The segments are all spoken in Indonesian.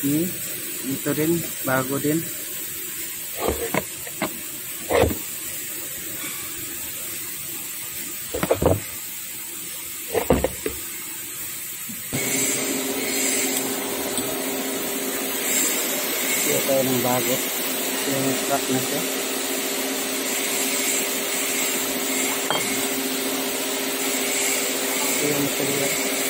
ini itu din bago din Dia yang bago yung truck na siya ito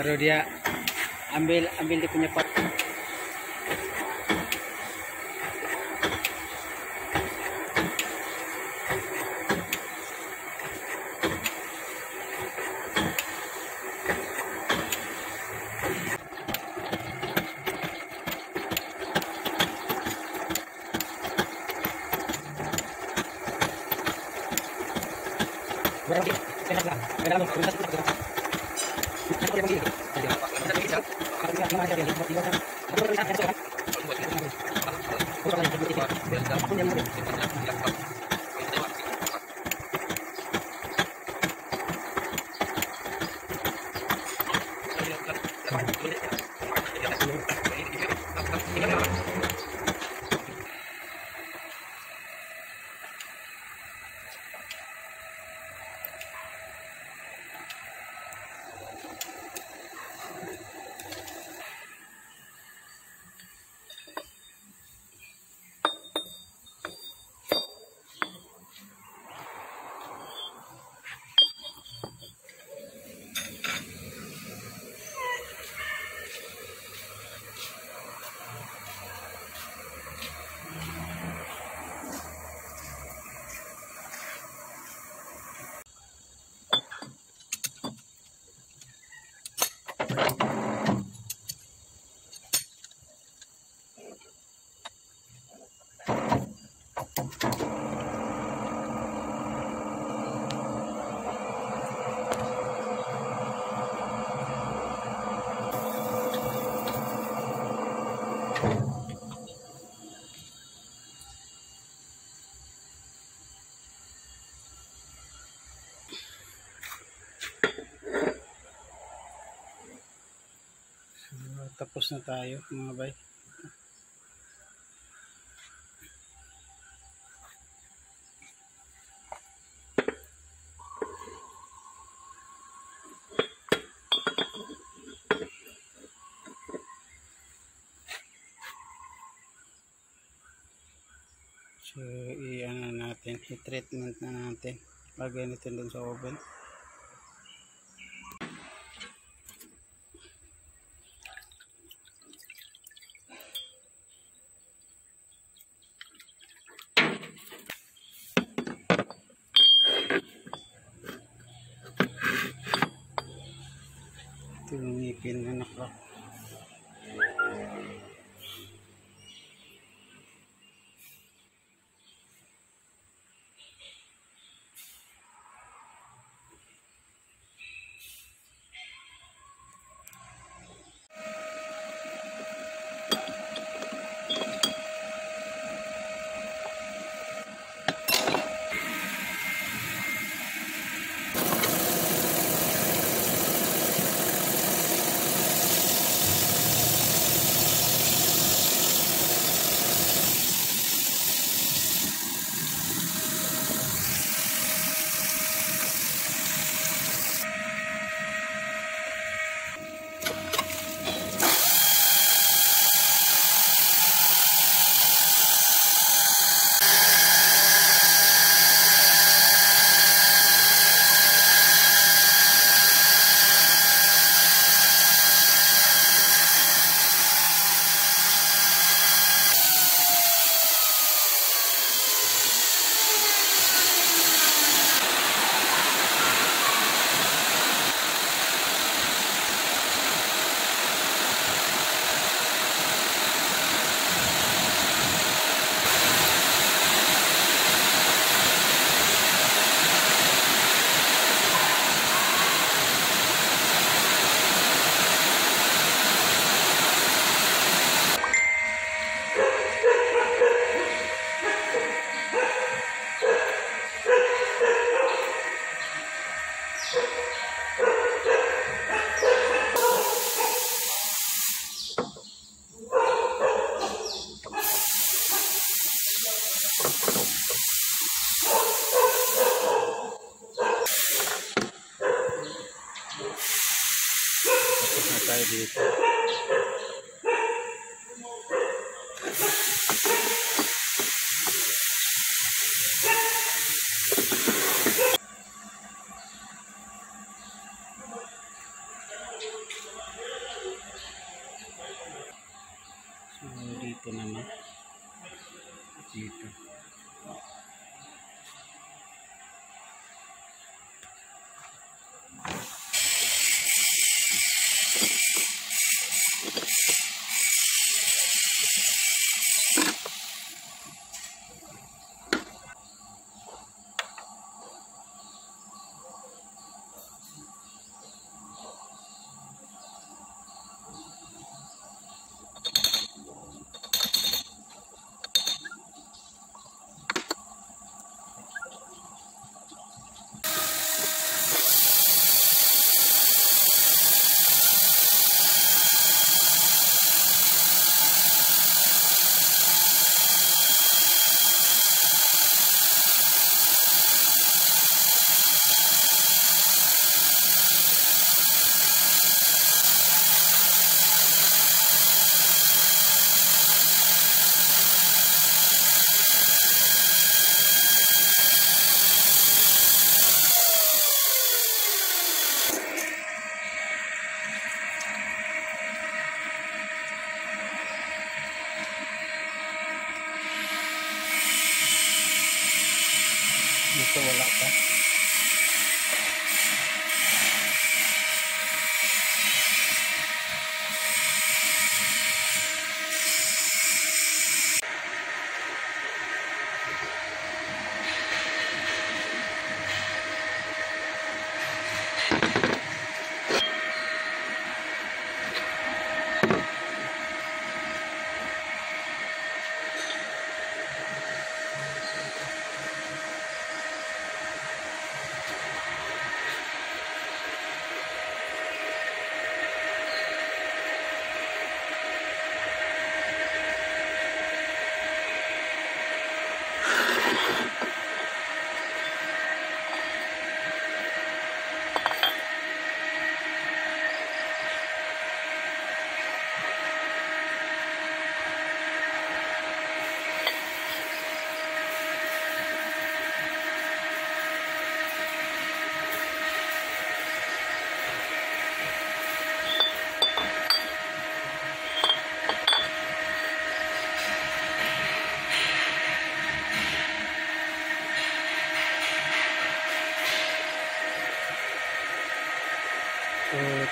baru dia ambil ambil dia punya pot Berapa? Thank you. tapos na tayo mga bay So, i-ano natin, i-treatment na natin. Lagay natin dun sa oven. no? dito. So, dito naman. Dito.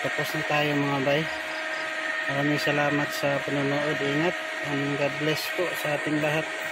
tapos na tayo mga bay maraming salamat sa panonood ingat and God bless po sa ating lahat